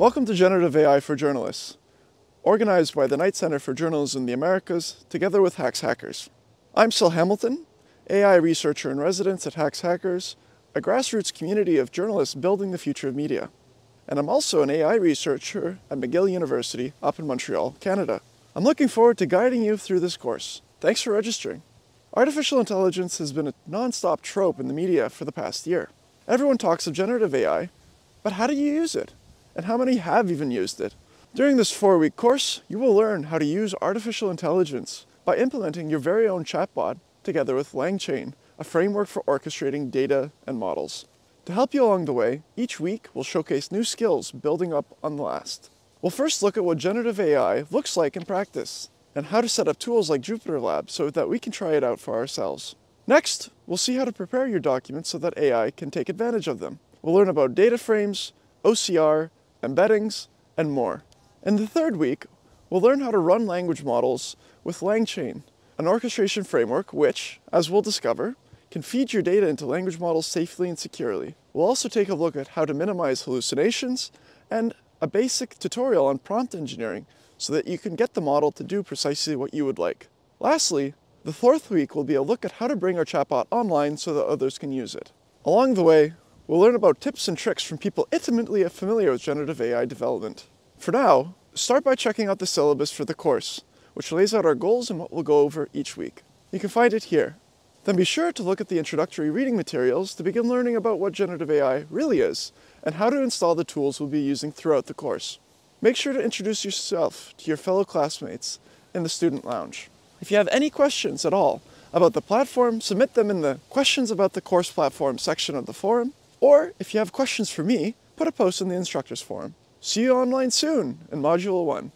Welcome to Generative AI for Journalists, organized by the Knight Center for Journalism in the Americas, together with Hacks Hackers. I'm Sil Hamilton, AI researcher in residence at Hacks Hackers, a grassroots community of journalists building the future of media. And I'm also an AI researcher at McGill University up in Montreal, Canada. I'm looking forward to guiding you through this course. Thanks for registering. Artificial intelligence has been a non-stop trope in the media for the past year. Everyone talks of generative AI, but how do you use it? And how many have even used it? During this four-week course, you will learn how to use artificial intelligence by implementing your very own chatbot together with LangChain, a framework for orchestrating data and models. To help you along the way, each week we'll showcase new skills building up on the last. We'll first look at what generative AI looks like in practice and how to set up tools like Jupyter Lab so that we can try it out for ourselves. Next, we'll see how to prepare your documents so that AI can take advantage of them. We'll learn about data frames, OCR, embeddings, and more. In the third week, we'll learn how to run language models with LangChain, an orchestration framework which, as we'll discover, can feed your data into language models safely and securely. We'll also take a look at how to minimize hallucinations and a basic tutorial on prompt engineering so that you can get the model to do precisely what you would like. Lastly, the fourth week will be a look at how to bring our chatbot online so that others can use it. Along the way, We'll learn about tips and tricks from people intimately familiar with generative AI development. For now, start by checking out the syllabus for the course, which lays out our goals and what we'll go over each week. You can find it here. Then be sure to look at the introductory reading materials to begin learning about what generative AI really is and how to install the tools we'll be using throughout the course. Make sure to introduce yourself to your fellow classmates in the student lounge. If you have any questions at all about the platform, submit them in the Questions About the Course Platform section of the forum, or if you have questions for me, put a post in the instructors forum. See you online soon in Module 1.